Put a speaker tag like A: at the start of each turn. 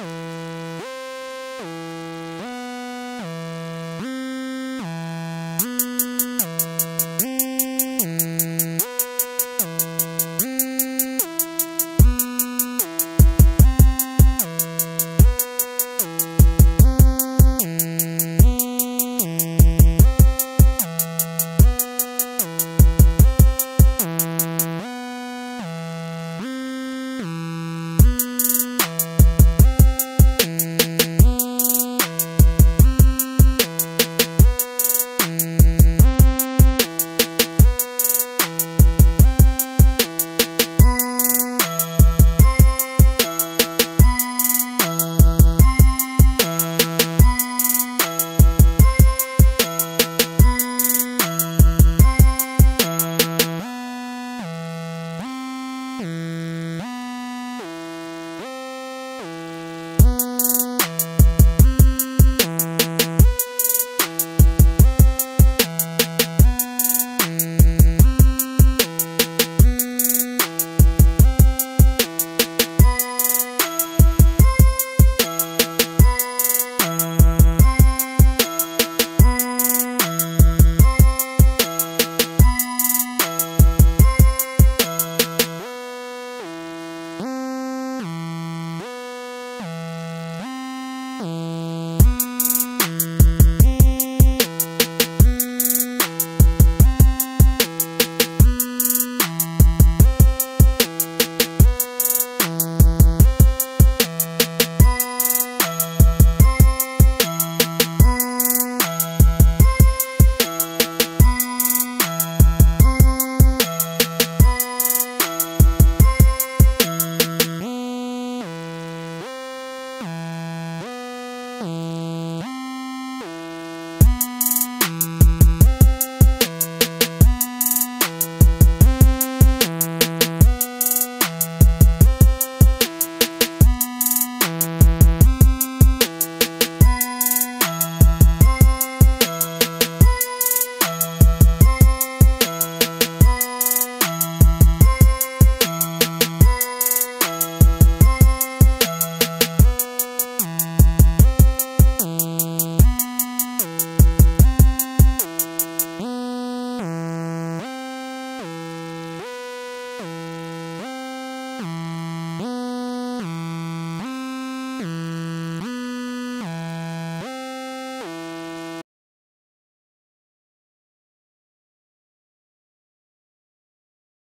A: Música Oh.